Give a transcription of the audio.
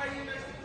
right here next to